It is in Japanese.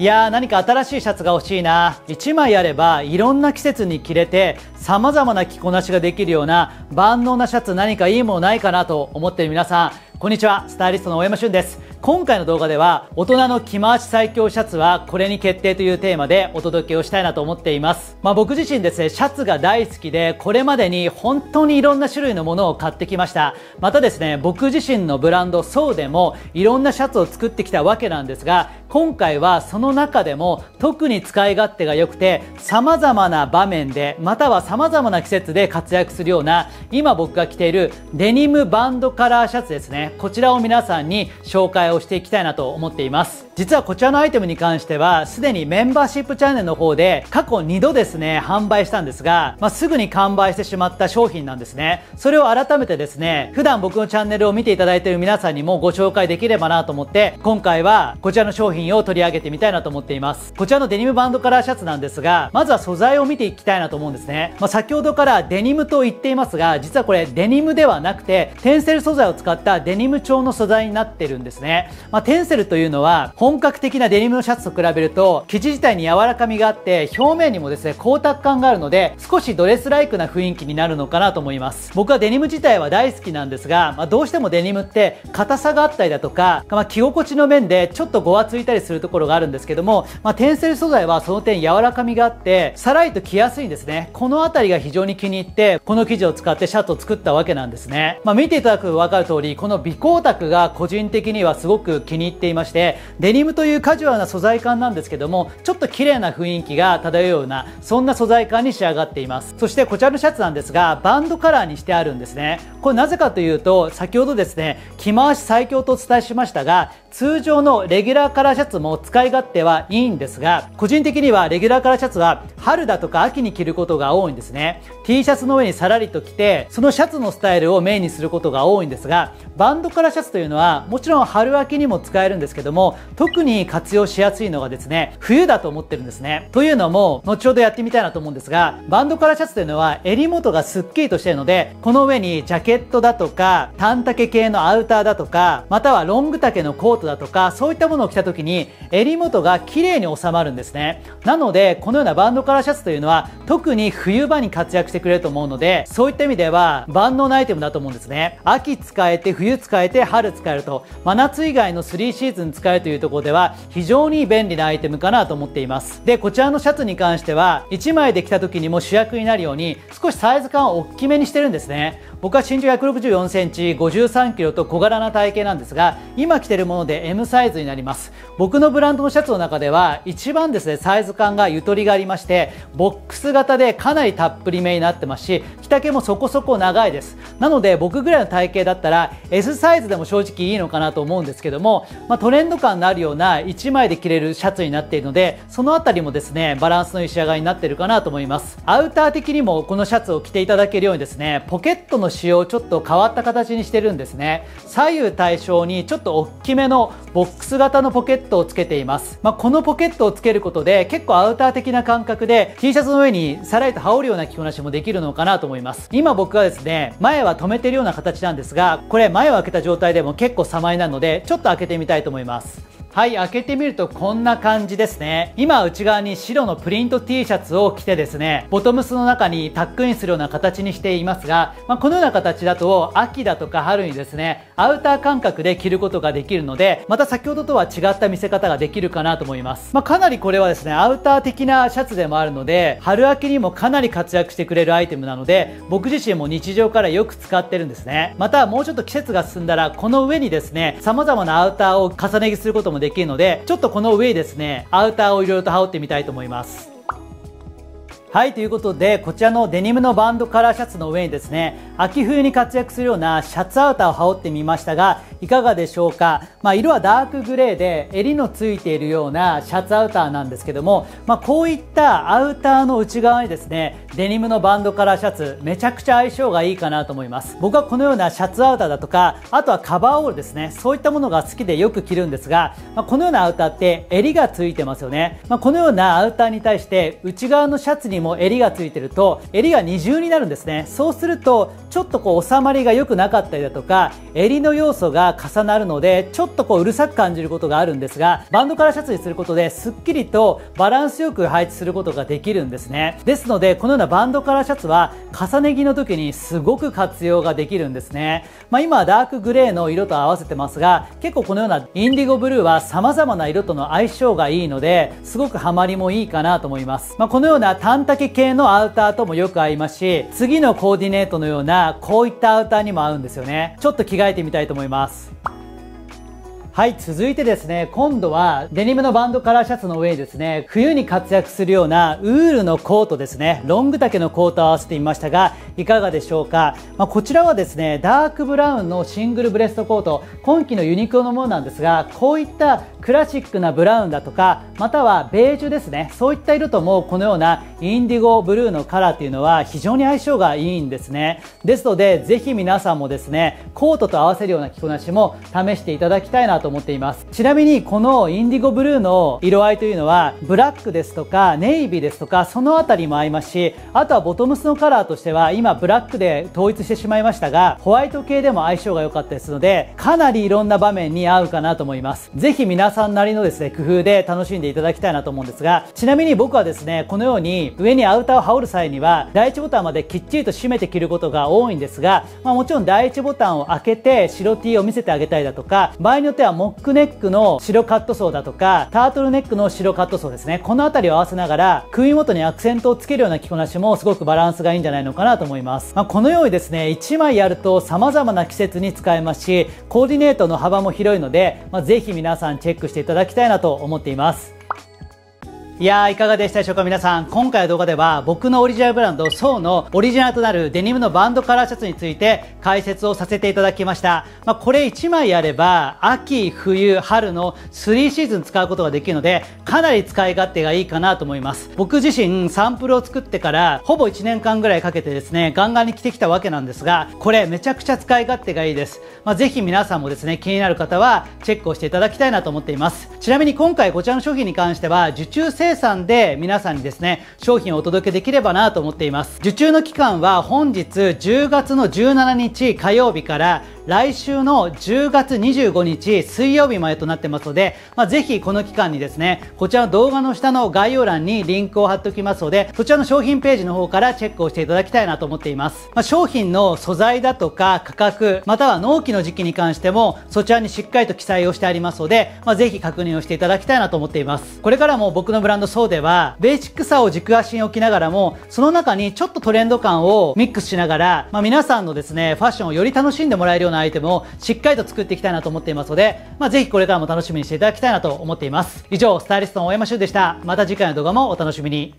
いやー何か新しいシャツが欲しいな。1枚あればいろんな季節に着れて様々な着こなしができるような万能なシャツ何かいいものないかなと思ってる皆さん。こんにちはスタイリストの大山俊です。今回の動画では大人の着回し最強シャツはこれに決定というテーマでお届けをしたいなと思っています。まあ僕自身ですねシャツが大好きでこれまでに本当にいろんな種類のものを買ってきました。またですね僕自身のブランドソーでもいろんなシャツを作ってきたわけなんですが今回はその中でも特に使い勝手が良くて様々な場面でまたは様々な季節で活躍するような今僕が着ているデニムバンドカラーシャツですね。こちらを皆さんに紹介をしていきたいなと思っています。実はこちらのアイテムに関してはすでにメンバーシップチャンネルの方で過去2度ですね販売したんですが、まあ、すぐに完売してしまった商品なんですね。それを改めてですね普段僕のチャンネルを見ていただいている皆さんにもご紹介できればなと思って今回はこちらの商品を取り上げてみたいなと思っています。こちらのデニムバンドカラーシャツなんですがまずは素材を見ていきたいなと思うんですね、まあ、先ほどからデニムと言っていますが実はこれデニムではなくてテンセル素材を使ったデニム調の素材になってるんですね、まあ、テンセルというのは本格的なデニムのシャツと比べると生地自体に柔らかみがあって表面にもですね光沢感があるので少しドレスライクな雰囲気になるのかなと思います。僕はデニム自体は大好きなんですが、まあ、どうしてもデニムって硬さがあったりだとか、まあ、着心地の面でちょっとごわついたりするところがあるんですけども、まあ、テンセル素材はその点柔らかみがあってさらりと着やすいんですね。この辺りが非常に気に入ってこの生地を使ってシャツを作ったわけなんですね、まあ、見ていただくと分かる通りこの微光沢が個人的にはすごく気に入っていましてデニリムというカジュアルな素材感なんですけどもちょっと綺麗な雰囲気が漂うようなそんな素材感に仕上がっています。そしてこちらのシャツなんですがバンドカラーにしてあるんですね。これなぜかというと先ほどですね着回し最強とお伝えしましたが通常のレギュラーカラーシャツも使い勝手はいいんですが個人的にはレギュラーカラーシャツは春だとか秋に着ることが多いんですね。T シャツの上にさらりと着てそのシャツのスタイルをメインにすることが多いんですがバンドカラーシャツというのはもちろん春秋にも使えるんですけども特に活用しやすいのがですね冬だと思ってるんですね。というのも後ほどやってみたいなと思うんですがバンドカラーシャツというのは襟元がすっきりとしてるのでこの上にジャケットだとか短丈系のアウターだとかまたはロング丈のコートだとかそういったものを着た時に襟元が綺麗に収まるんですね。なのでこのようなバンドカラーシャツというのは特に冬場に活躍してくれると思うのでそういった意味では万能なアイテムだと思うんですね。秋使えて冬使えて春使えると真夏以外の3シーズン使えるというところでは非常に便利なアイテムかなと思っています。でこちらのシャツに関しては1枚で着た時にも主役になるように少しサイズ感を大きめにしてるんですね。僕は身長164センチ53キロと小柄な体型なんですが今着てるもので M サイズになります。僕のブランドのシャツの中では一番ですねサイズ感がゆとりがありましてボックス型でかなりたっぷりめになってますし着丈もそこそこ長いです。なので僕ぐらいの体型だったら S サイズでも正直いいのかなと思うんですけども、まあ、トレンド感のあるような1枚で着れるシャツになっているのでその辺りもですねバランスのいい仕上がりになっているかなと思います。アウター的にもこのシャツを着ていただけるようにですねポケットの仕様ちょっと変わった形にしてるんですね。左右対称にちょっと大きめのボックス型のポケットをつけています、まあ、このポケットをつけることで結構アウター的な感覚で T シャツの上にさらりと羽織るような着こなしもできるのかなと思います。今僕はですね前は止めてるような形なんですがこれ前を開けた状態でも結構様になのでちょっと開けてみたいと思います。はい開けてみるとこんな感じですね。今内側に白のプリント T シャツを着てですねボトムスの中にタックインするような形にしていますが、まあ、このような形だと秋だとか春にですねアウター感覚で着ることができるのでまた先ほどとは違った見せ方ができるかなと思います、まあ、かなりこれはですねアウター的なシャツでもあるので春秋にもかなり活躍してくれるアイテムなので僕自身も日常からよく使ってるんですね。またもうちょっと季節が進んだらこの上にですね様々なアウターを重ね着することもできるのでちょっとこの上ですねアウターをいろいろと羽織ってみたいと思います。はいということでこちらのデニムのバンドカラーシャツの上にですね秋冬に活躍するようなシャツアウターを羽織ってみましたがいかがでしょうか、まあ、色はダークグレーで襟のついているようなシャツアウターなんですけども、まあ、こういったアウターの内側にですねデニムのバンドカラーシャツめちゃくちゃ相性がいいかなと思います。僕はこのようなシャツアウターだとかあとはカバーオールですねそういったものが好きでよく着るんですが、まあ、このようなアウターって襟がついてますよね、まあ、このようなアウターに対して内側のシャツにも襟がついてると襟が二重になるんですね。そうするとちょっとこう収まりが良くなかったりだとか襟の要素がが重なるのでちょっとこううるさく感じることがあるんですがバンドカラーシャツにすることですっきりとバランスよく配置することができるんですね。ですのでこのようなバンドカラーシャツは重ね着の時にすごく活用ができるんですね、まあ、今はダークグレーの色と合わせてますが結構このようなインディゴブルーは様々な色との相性がいいのですごくハマりもいいかなと思います、まあ、このような短丈系のアウターともよく合いますし次のコーディネートのようなこういったアウターにも合うんですよね。ちょっと着替えてみたいと思います。はい続いてですね今度はデニムのバンドカラーシャツの上にですね冬に活躍するようなウールのコートですね。ロング丈のコートを合わせてみましたがいかがでしょうか、まあ、こちらはですねダークブラウンのシングルブレストコート。今季のユニクロのものなんですがこういったクラシックなブラウンだとかまたはベージュですね。そういった色ともこのようなインディゴブルーのカラーっていうのは非常に相性がいいんですね。ですのでぜひ皆さんもですねコートと合わせるような着こなしも試していただきたいなと思っています。ちなみにこのインディゴブルーの色合いというのはブラックですとかネイビーですとかその辺りも合いますしあとはボトムスのカラーとしては今ブラックで統一してしまいましたがホワイト系でも相性が良かったですのでかなりいろんな場面に合うかなと思います。ぜひ皆さんなりのですね工夫で楽しんでいただきたいなと思うんですがちなみに僕はですねこのように上にアウターを羽織る際には第1ボタンまできっちりと締めて着ることが多いんですが、まあ、もちろん第1ボタンを開けて白 T を見せてあげたいだとか場合によってはモックネックの白カットソーだとかタートルネックの白カットソーですねこの辺りを合わせながら首元にアクセントをつけるような着こなしもすごくバランスがいいんじゃないのかなと思います、まあ、このようにですね1枚やると様々な季節に使えますしコーディネートの幅も広いので、まあ、ぜひ皆さんチェックックしていただきたいなと思っています。いやーいかがでしたでしょうか皆さん。今回の動画では僕のオリジナルブランド SO のオリジナルとなるデニムのバンドカラーシャツについて解説をさせていただきました、まあ、これ1枚あれば秋冬春の3シーズン使うことができるのでかなり使い勝手がいいかなと思います。僕自身サンプルを作ってからほぼ1年間ぐらいかけてですねガンガンに着てきたわけなんですがこれめちゃくちゃ使い勝手がいいです、まあ、ぜひ皆さんもですね気になる方はチェックをしていただきたいなと思っています。ちなみに今回こちらの商品に関しては受注生産で皆さんにですね商品をお届けできればなと思っています。受注の期間は本日10月の17日火曜日から来週の10月25日水曜日までとなってますので、まあ、ぜひこの期間にですねこちらの動画の下の概要欄にリンクを貼っておきますのでそちらの商品ページの方からチェックをしていただきたいなと思っています、まあ、商品の素材だとか価格または納期の時期に関してもそちらにしっかりと記載をしてありますので、まあ、ぜひ確認をしていただきたいなと思っています。これからも僕のブランドそうではベーシックさを軸足に置きながらもその中にちょっとトレンド感をミックスしながら、まあ、皆さんのですねファッションをより楽しんでもらえるようななアイテムをしっかりと作っていきたいなと思っていますので、まあ、ぜひこれからも楽しみにしていただきたいなと思っています。以上スタイリストの大山修でした。また次回の動画もお楽しみに。